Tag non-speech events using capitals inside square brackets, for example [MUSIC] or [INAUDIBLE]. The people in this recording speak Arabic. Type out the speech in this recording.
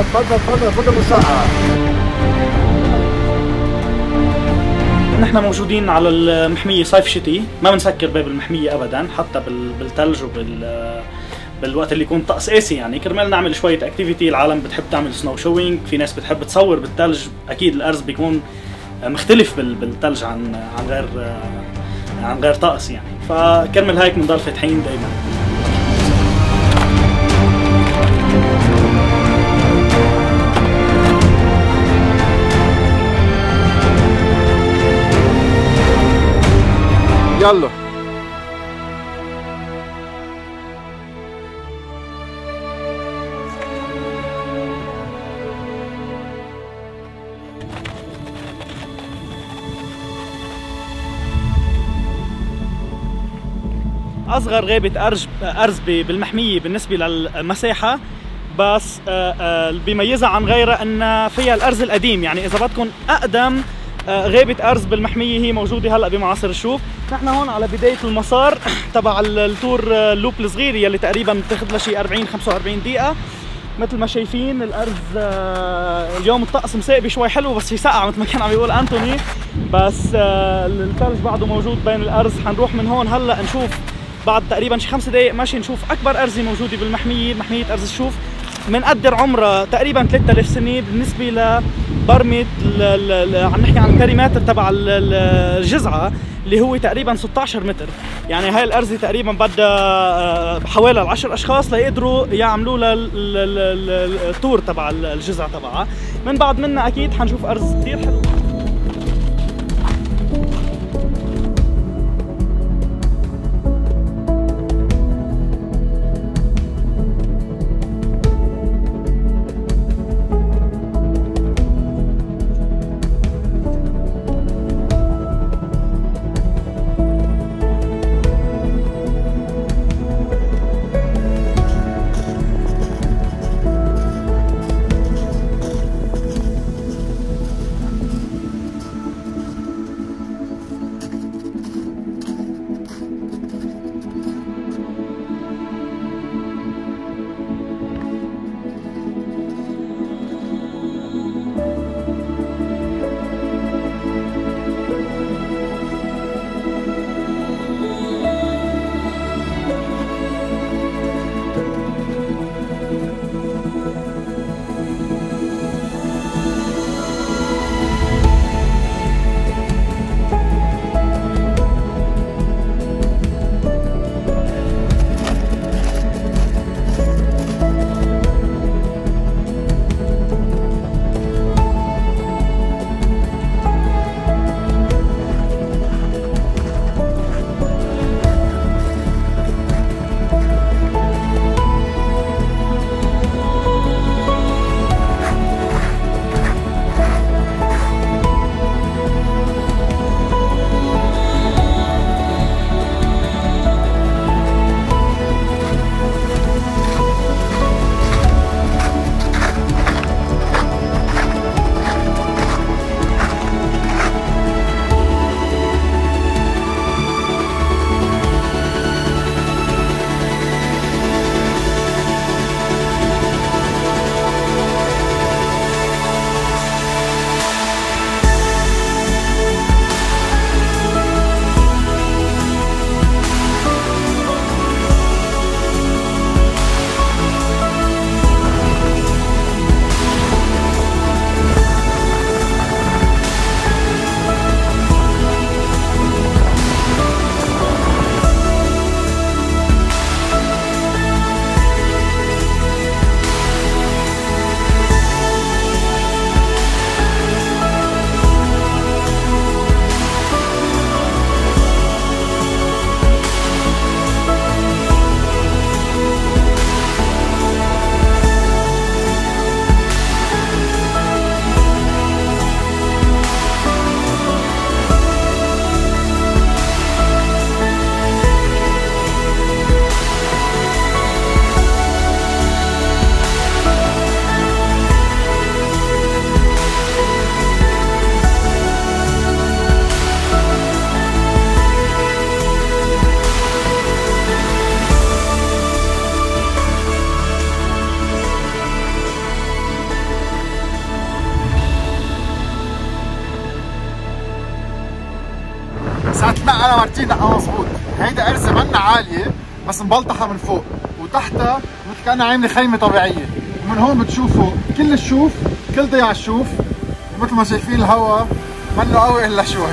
يلا تفضل تفضل تفضل بالساعة نحن موجودين على المحمية صيف شتي. ما بنسكر باب المحمية أبدا حتى بال- بالثلج وبال بالوقت اللي يكون طقس قاسي يعني. كرمال نعمل شوية activity العالم بتحب تعمل snowshoeing في ناس بتحب تصور بالثلج أكيد الأرز بيكون مختلف بال- بالثلج عن عن غير عن غير طقس يعني. فكرمال هيك بنضل فاتحين دايما. يلا. أصغر غابه ارز أرز ب- بالمحمية بالنسبة للمساحة بس آه، آه، بيميزها عن غيرها إن فيها الأرز القديم. يعني إذا بدكم أقدم غابه أرز بالمحمية هي موجودة هلأ بمعاصر الشوف نحن هون على بداية المسار [CLEARS THROAT] تبع ال- التور آه، اللوب الصغير يلي تقريبا بتاخذ لها شي 40 45 دقيقة. مثل ما شايفين الأرز آه، اليوم الطقس مساقبي شوي حلو بس في سقعه مثل ما كان عم يقول أنتوني. بس آه، الثلج بعده موجود بين الأرز. حنروح من هون هلأ نشوف بعد تقريبا شي خمس دقائق ماشي نشوف أكبر أرزة موجودة بالمحمية محمية أرز الشوف بنقدر عمرها تقريبا 3000 سنة بالنسبة لبرمه عم نحكي عن ال perimeter تبع ال- ال- الجذعة اللي هو تقريبا 16 متر. يعني هاي الأرزة تقريبا بدها آه، حوالي 10 أشخاص ليقدروا يعملوا لها ال- ال- ال- tour تبع الجذعة تبعها. من بعد منا أكيد حنشوف أرز كثير حلو. مارتينا آه مظبوط هيدا ارزه منا عالية بس مبلطحة من فوق. وتحتها مثل كأنها عاملة خيمة طبيعية. ومن هون بتشوفوا كل الشوف كل ضياع الشوف. مثل ما شايفين الهواء منه قوي إلا شوي.